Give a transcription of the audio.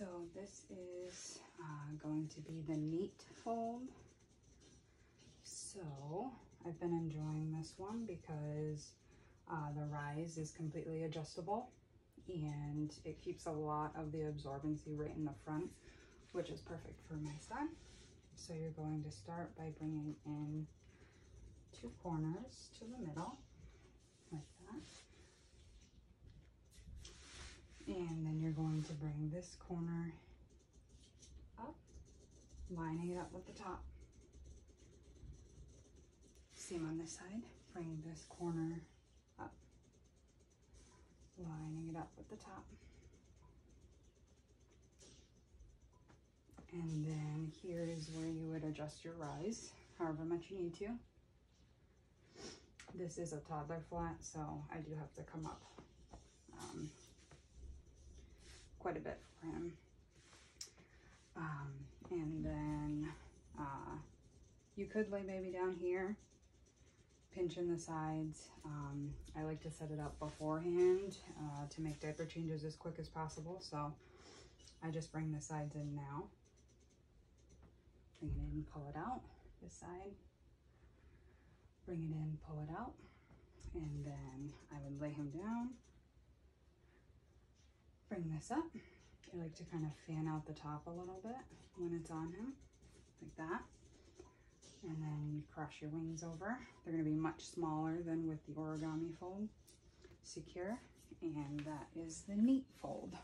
so this is uh, going to be the neat fold. So I've been enjoying this one because uh, the rise is completely adjustable and it keeps a lot of the absorbency right in the front, which is perfect for my son. So you're going to start by bringing in two corners to the middle like that. And then to bring this corner up, lining it up with the top. Same on this side. Bring this corner up, lining it up with the top. And then here is where you would adjust your rise, however much you need to. This is a toddler flat, so I do have to come up um, quite a bit for him. Um, and then uh, you could lay baby down here, pinch in the sides. Um, I like to set it up beforehand uh, to make diaper changes as quick as possible. So I just bring the sides in now. Bring it in, pull it out, this side. Bring it in, pull it out. And then I would lay him down. Bring this up. I like to kind of fan out the top a little bit when it's on him, like that. And then you cross your wings over. They're gonna be much smaller than with the origami fold. Secure, and that is the neat fold.